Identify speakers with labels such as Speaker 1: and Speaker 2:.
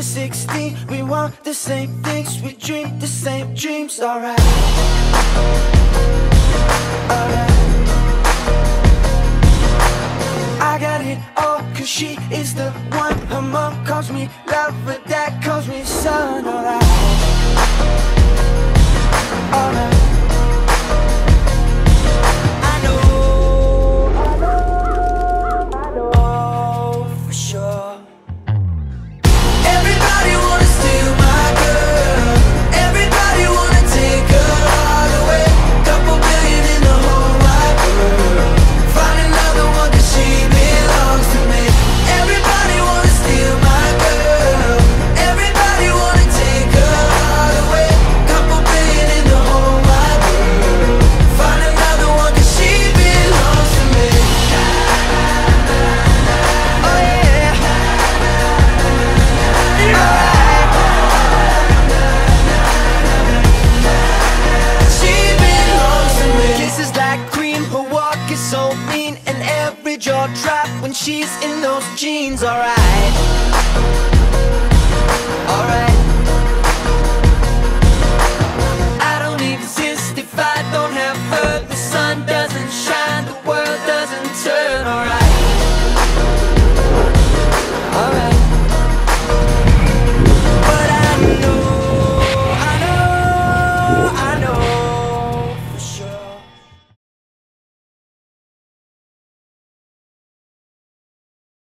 Speaker 1: We're 16, we want the same things We dream the same dreams, alright. Alright. I got it all cause she is the one. every jaw drop when she's in those jeans, alright. Alright. I don't exist if I don't have her, the sun does